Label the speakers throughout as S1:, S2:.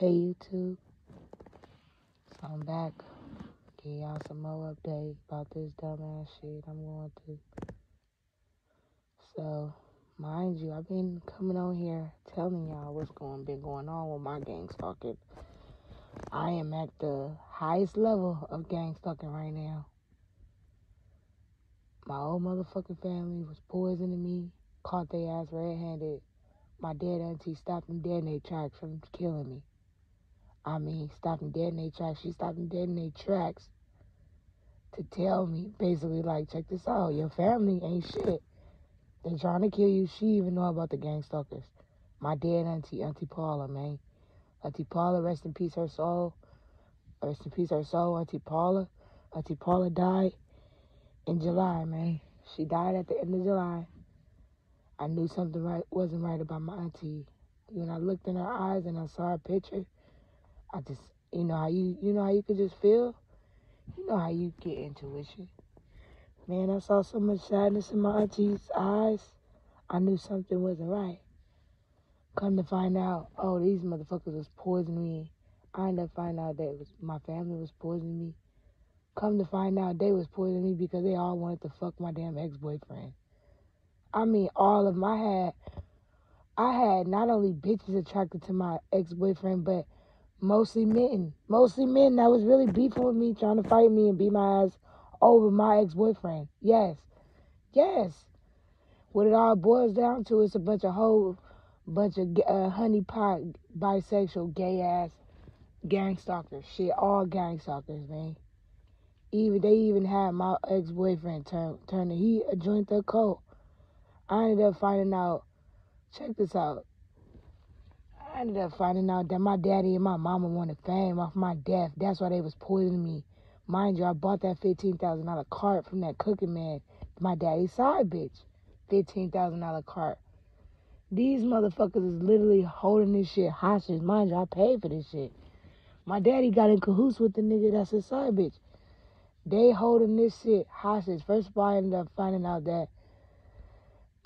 S1: Hey YouTube, so I'm back. Give y'all some more update about this dumbass shit I'm going through. So, mind you, I've been coming on here telling y'all what's going been going on with my gang stalking. I am at the highest level of gang stalking right now. My old motherfucking family was poisoning me, caught their ass red-handed. My dead auntie stopped them dead in their tracks from killing me. I mean, stopping dead in their tracks. She stopped them dead in their tracks to tell me, basically, like, check this out. Your family ain't shit. They trying to kill you. She even know about the gang stalkers. My dead auntie, Auntie Paula, man. Auntie Paula, rest in peace, her soul. Rest in peace, her soul, Auntie Paula. Auntie Paula died in July, man. She died at the end of July. I knew something right wasn't right about my auntie. When I looked in her eyes and I saw her picture, I just, you know how you, you know how you could just feel. You know how you get intuition. Man, I saw so much sadness in my auntie's eyes. I knew something wasn't right. Come to find out, oh, these motherfuckers was poisoning me. I ended up finding out that was my family was poisoning me. Come to find out they was poisoning me because they all wanted to fuck my damn ex-boyfriend. I mean, all of my had, I had not only bitches attracted to my ex-boyfriend, but mostly men. Mostly men that was really beefing with me, trying to fight me and beat my ass over my ex-boyfriend. Yes. Yes. What it all boils down to is a bunch of whole bunch of uh, honeypot bisexual gay ass gang stalkers. Shit, all gang stalkers, man. Even they even had my ex-boyfriend turn turn he joined the cult. I ended up finding out. Check this out. I ended up finding out that my daddy and my mama wanted fame off my death. That's why they was poisoning me. Mind you, I bought that fifteen thousand dollar cart from that cooking man, my daddy's side bitch. Fifteen thousand dollar cart. These motherfuckers is literally holding this shit hostage. Mind you, I paid for this shit. My daddy got in cahoots with the nigga that's his side bitch. They holding this shit hostage. First of all, I ended up finding out that,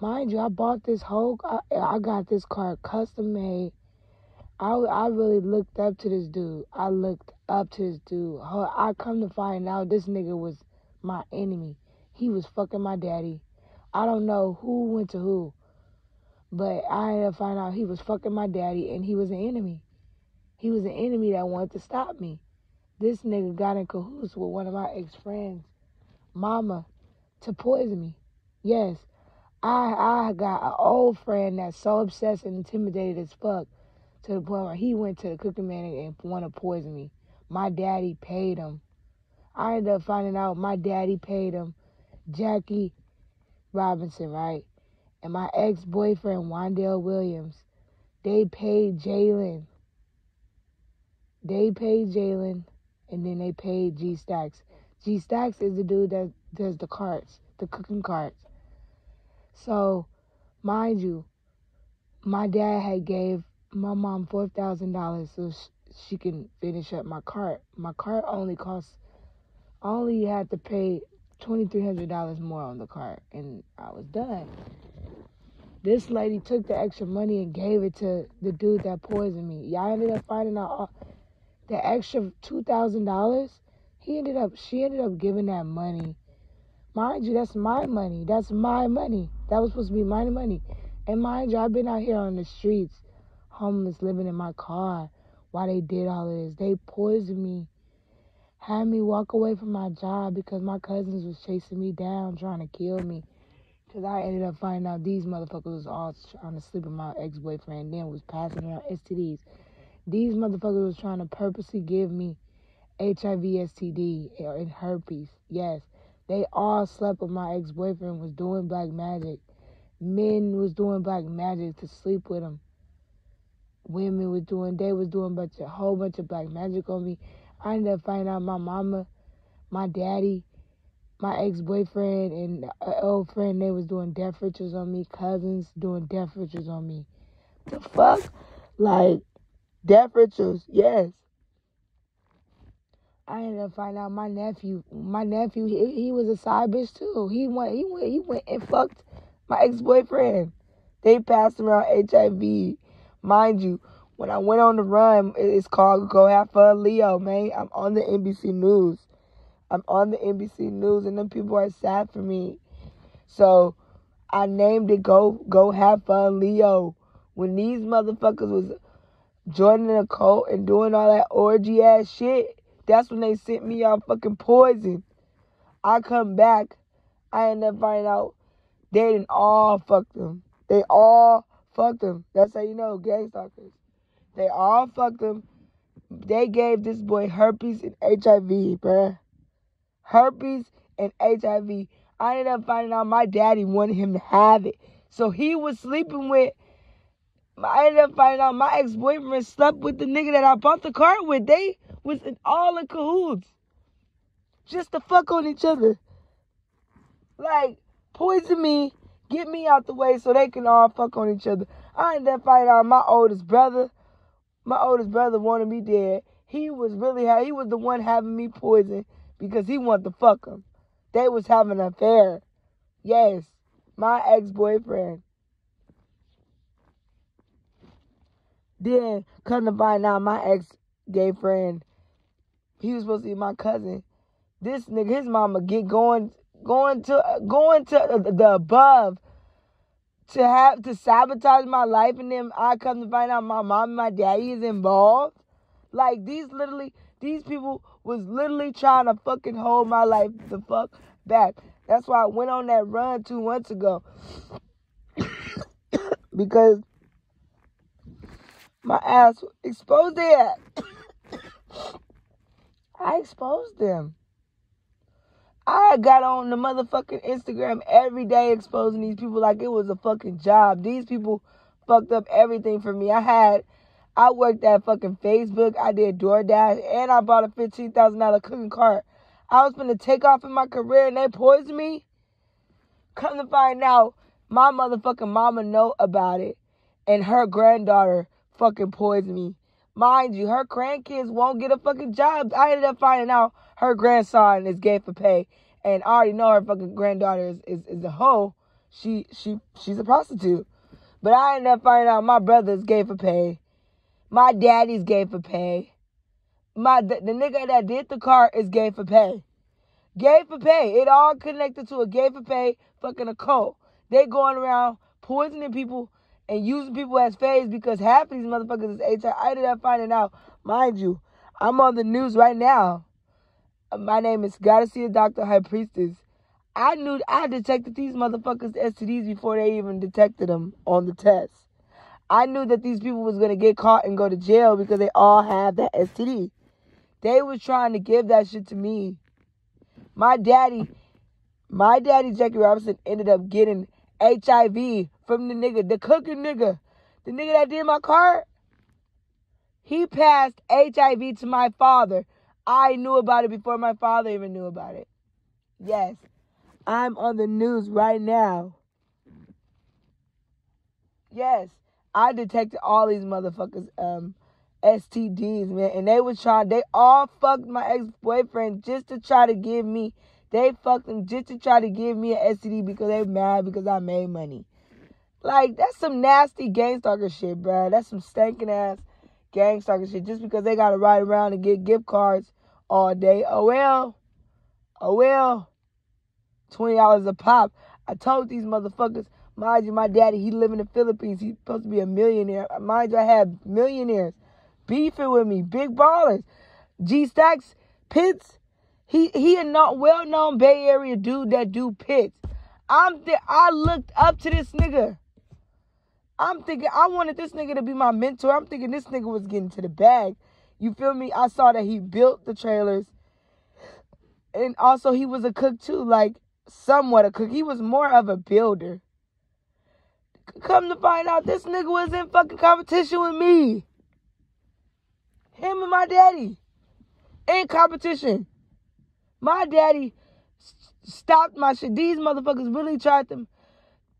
S1: mind you, I bought this whole, I, I got this car custom made I, I really looked up to this dude. I looked up to this dude. I come to find out this nigga was my enemy. He was fucking my daddy. I don't know who went to who, but I ended up finding out he was fucking my daddy and he was an enemy. He was an enemy that wanted to stop me. This nigga got in cahoots with one of my ex friends, mama, to poison me. Yes, I I got an old friend that's so obsessed and intimidated as fuck to the point where he went to the cooking man and wanted to poison me. My daddy paid him. I ended up finding out my daddy paid him Jackie Robinson, right? And my ex boyfriend, Wandale Williams, they paid Jalen. They paid Jalen, and then they paid G Stacks. G Stacks is the dude that does the carts, the cooking carts. So, mind you, my dad had gave my mom four thousand dollars so she can finish up my cart. My cart only cost, I only had to pay twenty three hundred dollars more on the cart, and I was done. This lady took the extra money and gave it to the dude that poisoned me. Y'all ended up finding out all, the extra two thousand dollars. He ended up, she ended up giving that money. Mind you, that's my money. That's my money. That was supposed to be my money. And mind you, I've been out here on the streets homeless living in my car while they did all this. They poisoned me, had me walk away from my job because my cousins was chasing me down, trying to kill me. Because I ended up finding out these motherfuckers was all trying to sleep with my ex-boyfriend, then was passing around STDs. These motherfuckers was trying to purposely give me HIV, STD, and herpes. Yes, they all slept with my ex-boyfriend, was doing black magic. Men was doing black magic to sleep with him women was doing, they was doing bunch a whole bunch of black magic on me. I ended up finding out my mama, my daddy, my ex-boyfriend, and an old friend, they was doing death rituals on me. Cousins doing death rituals on me. The fuck? Like, death rituals, yes. I ended up finding out my nephew, my nephew, he, he was a side bitch too. He went, he went, he went and fucked my ex-boyfriend. They passed around HIV Mind you, when I went on the run, it's called Go Have Fun Leo, man. I'm on the NBC News. I'm on the NBC News, and them people are sad for me. So I named it Go Go Have Fun Leo. When these motherfuckers was joining a cult and doing all that orgy ass shit, that's when they sent me out fucking poison. I come back, I end up finding out they didn't all fuck them. They all fucked them. That's how you know gang stalkers. They all fucked them. They gave this boy herpes and HIV, bruh. Herpes and HIV. I ended up finding out my daddy wanted him to have it. So he was sleeping with. I ended up finding out my ex boyfriend slept with the nigga that I bought the car with. They was in all in cahoots. Just to fuck on each other. Like, poison me, get me out the way so they can all fuck on each other. I ended up finding out my oldest brother my oldest brother wanted me dead. He was really he was the one having me poisoned because he wanted to fuck him. They was having an affair. Yes, my ex-boyfriend. Then come to find out my ex-gay friend, he was supposed to be my cousin. This nigga, his mama get going going to going to uh, the above to have to sabotage my life and then I come to find out my mom and my daddy is involved. Like these literally these people was literally trying to fucking hold my life the fuck back. That's why I went on that run two months ago. because my ass exposed their I exposed them. I got on the motherfucking Instagram every day exposing these people like it was a fucking job. These people fucked up everything for me. I had, I worked at fucking Facebook. I did DoorDash, and I bought a fifteen thousand dollar cooking cart. I was gonna take off in my career, and they poisoned me. Come to find out, my motherfucking mama know about it, and her granddaughter fucking poisoned me. Mind you, her grandkids won't get a fucking job. I ended up finding out her grandson is gay for pay, and I already know her fucking granddaughter is, is, is a hoe. She she she's a prostitute. But I end up finding out my brother's gay for pay. My daddy's gay for pay. My the, the nigga that did the car is gay for pay. Gay for pay. It all connected to a gay for pay fucking a cult. They going around poisoning people and using people as phase because half of these motherfuckers is HIV. I ended up finding out, mind you, I'm on the news right now. My name is Gotta See a Doctor High Priestess. I knew I detected these motherfuckers STDs before they even detected them on the test. I knew that these people was gonna get caught and go to jail because they all have that STD. They was trying to give that shit to me. My daddy, my daddy Jackie Robinson ended up getting HIV from the nigga, the cooking nigga, the nigga that did my car. He passed HIV to my father. I knew about it before my father even knew about it. Yes, I'm on the news right now. Yes, I detected all these motherfuckers um STDs, man, and they was trying. They all fucked my ex boyfriend just to try to give me. They fucked him just to try to give me an STD because they mad because I made money. Like, that's some nasty gang stalker shit, bro. That's some stinking ass gang stalker shit just because they got to ride around and get gift cards all day. Oh, well. Oh, well. $20 a pop. I told these motherfuckers, mind you, my daddy, he live in the Philippines. He's supposed to be a millionaire. Uh, mind you, I have millionaires beefing with me, big ballers. G Stacks, Pitts. He he a not well known Bay Area dude that do pits. I'm th- I looked up to this nigga. I'm thinking I wanted this nigga to be my mentor. I'm thinking this nigga was getting to the bag. You feel me? I saw that he built the trailers. And also he was a cook too, like somewhat a cook. He was more of a builder. Come to find out this nigga was in fucking competition with me. Him and my daddy. In competition. My daddy stopped my shit. These motherfuckers really tried to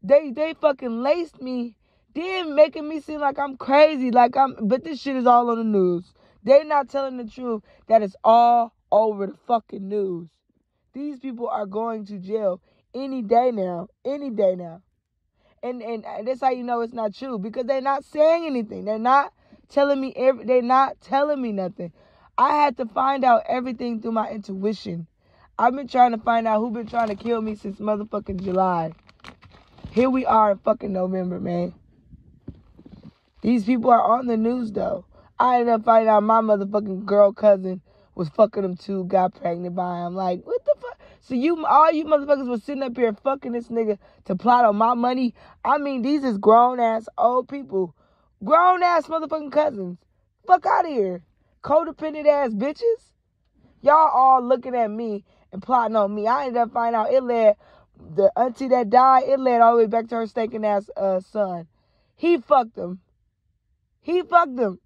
S1: they they fucking laced me then making me seem like I'm crazy, like I'm. But this shit is all on the news. They not telling the truth. That is all over the fucking news. These people are going to jail any day now. Any day now. And and that's how you know it's not true because they're not saying anything. They're not telling me every. they're not telling me nothing. I had to find out everything through my intuition. I've been trying to find out who been trying to kill me since motherfucking July. Here we are in fucking November, man. These people are on the news though. I ended up finding out my motherfucking girl cousin was fucking them too, got pregnant by him. Like, what the fuck? So you, all you motherfuckers was sitting up here fucking this nigga to plot on my money. I mean, these is grown ass old people, grown ass motherfucking cousins. Fuck out of here, codependent ass bitches. Y'all all looking at me and plotting on me. I ended up finding out it led the auntie that died. It led all the way back to her stinking ass uh, son. He fucked him. He fucked him.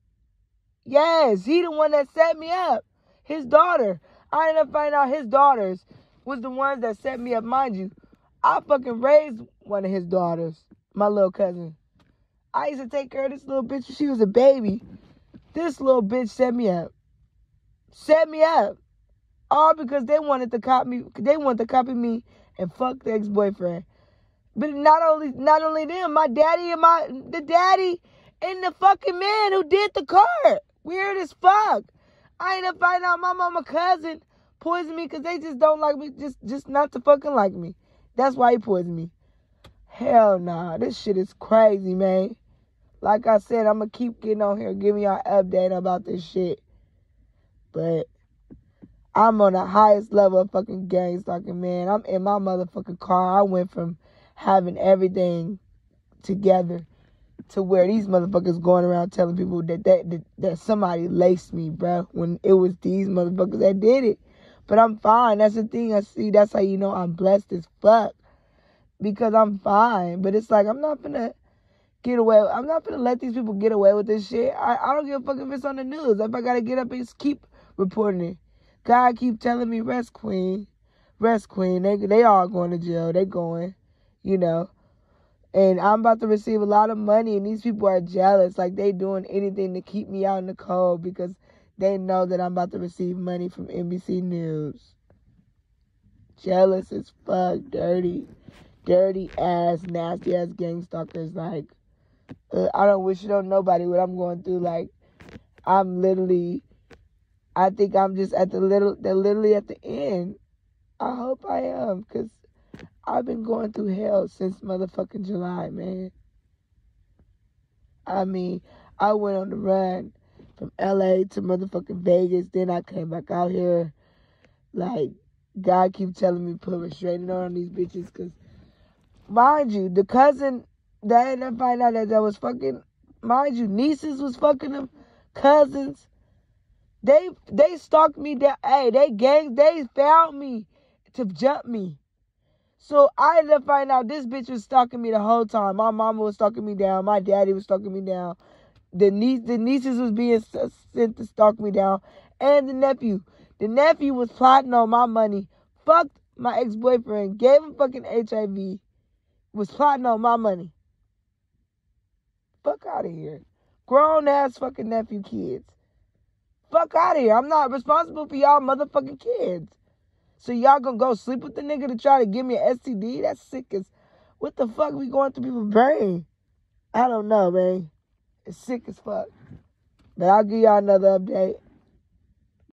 S1: Yes, he the one that set me up. His daughter. I ended up finding out his daughters was the ones that set me up. Mind you, I fucking raised one of his daughters, my little cousin. I used to take care of this little bitch when she was a baby. This little bitch set me up. Set me up. All because they wanted to copy me. They wanted to copy me and fuck the ex-boyfriend. But not only not only them, my daddy and my the daddy and the fucking man who did the car. Weird as fuck. I ain't up finding out my mama cousin poisoned me because they just don't like me, just just not to fucking like me. That's why he poisoned me. Hell nah, this shit is crazy, man. Like I said, I'm gonna keep getting on here, giving y'all update about this shit. But I'm on the highest level of fucking gang stalking, man. I'm in my motherfucking car. I went from having everything together to where these motherfuckers going around telling people that that, that, that somebody laced me, bro, when it was these motherfuckers that did it. But I'm fine. That's the thing I see. That's how you know I'm blessed as fuck. Because I'm fine. But it's like I'm not gonna get away. I'm not gonna let these people get away with this shit. I, I don't give a fuck if it's on the news. If I gotta get up and just keep reporting it. God keep telling me rest queen. Rest queen. They they all going to jail. They going. You know. And I'm about to receive a lot of money, and these people are jealous. Like they doing anything to keep me out in the cold because they know that I'm about to receive money from NBC News. Jealous as fuck, dirty, dirty ass, nasty ass gang stalkers. Like, uh, I don't wish it on nobody what I'm going through. Like, I'm literally, I think I'm just at the little, they're literally at the end. I hope I am, cause I've been going through hell since motherfucking July, man. I mean, I went on the run from LA to motherfucking Vegas. Then I came back out here. Like, God keep telling me put restraining on these bitches. Because, mind you, the cousin that ended up finding out that that was fucking, mind you, nieces was fucking them, cousins. They they stalked me down. Hey, they gang, they found me to jump me. So I ended up finding out this bitch was stalking me the whole time. My mama was stalking me down. My daddy was stalking me down. The niece, the nieces was being sent to stalk me down, and the nephew. The nephew was plotting on my money. Fucked my ex boyfriend. Gave him fucking HIV. Was plotting on my money. Fuck out of here. Grown ass fucking nephew kids. Fuck out of here. I'm not responsible for y'all motherfucking kids. So y'all gonna go sleep with the nigga to try to give me an STD? That's sick as what the fuck we going through people's brain? I don't know, man. It's sick as fuck. But I'll give y'all another update.